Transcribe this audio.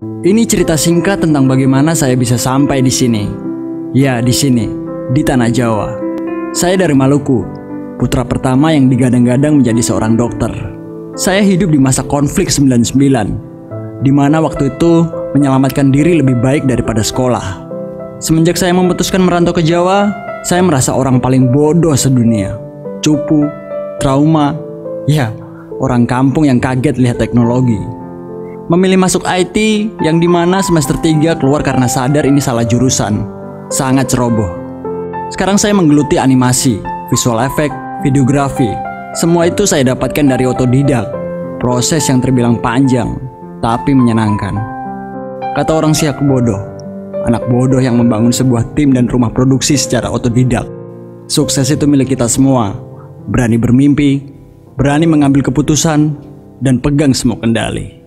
Ini cerita singkat tentang bagaimana saya bisa sampai di sini. Ya, di sini, di tanah Jawa. Saya dari Maluku, putra pertama yang digadang-gadang menjadi seorang dokter. Saya hidup di masa konflik 99, di mana waktu itu menyelamatkan diri lebih baik daripada sekolah. Semenjak saya memutuskan merantau ke Jawa, saya merasa orang paling bodoh sedunia. Cupu, trauma, ya, orang kampung yang kaget lihat teknologi. Memilih masuk IT yang di mana semester 3 keluar karena sadar ini salah jurusan. Sangat ceroboh. Sekarang saya menggeluti animasi, visual effect, videografi. Semua itu saya dapatkan dari otodidak. Proses yang terbilang panjang, tapi menyenangkan. Kata orang siak bodoh, anak bodoh yang membangun sebuah tim dan rumah produksi secara otodidak. Sukses itu milik kita semua. Berani bermimpi, berani mengambil keputusan, dan pegang semua kendali.